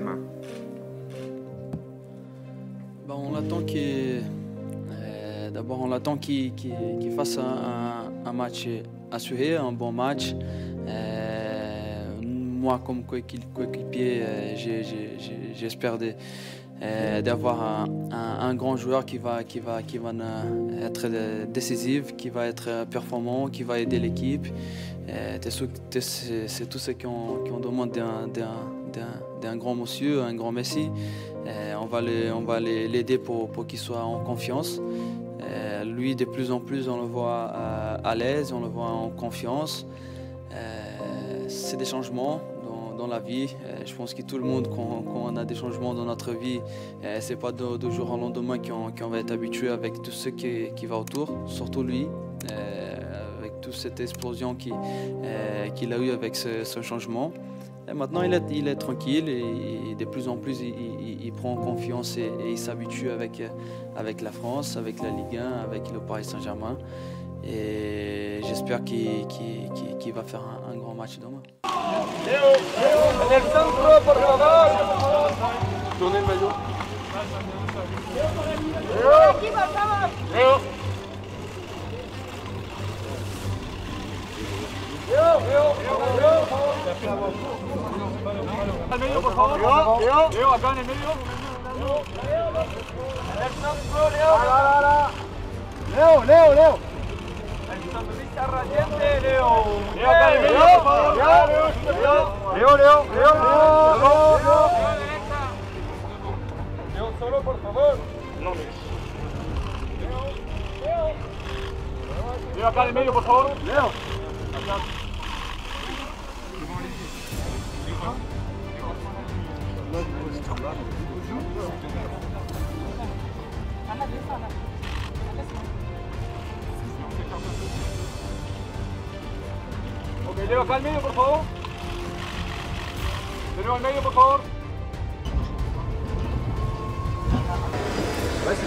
ben, On attend qu'il. D'abord, on attend qu'il fasse un, match assuré, un bon match. moi, comme coéquipier, j'espère d'avoir un, grand joueur qui va, qui va, qui va être décisif, qui va être performant, qui va aider l'équipe. C'est tout ce qu'on demande d'un grand monsieur, un grand Messi. on va l'aider pour, pour qu'il soit en confiance. lui, de plus en plus, on le voit à l'aise, on le voit en confiance. C'est des changements dans, la vie. je pense que tout le monde, quand, on a des changements dans notre vie, c'est pas de, jour au lendemain qu'on va être habitué avec tout ce qui, va autour, surtout lui toute cette explosion euh, qu'il a eu avec ce, changement. Maintenant, il est, il est, tranquille et, de plus en plus, il, prend confiance et, il s'habitue avec, avec la France, avec la Ligue 1, avec le Paris Saint-Germain. Et j'espère qu'il va faire un, grand match demain. Leo, Leo. Leo, Leo, Leo, Leo. Radiante, Leo. Leo, acá en el medio, por favor. Leo, Leo, Leo, Leo, Leo. Leo, solo, por favor. No, Leo, Leo. Leo, acá en el medio, por favor. Leo. Acá. Me lleva acá al medio, por favor. Me lleva al medio, por favor. Parece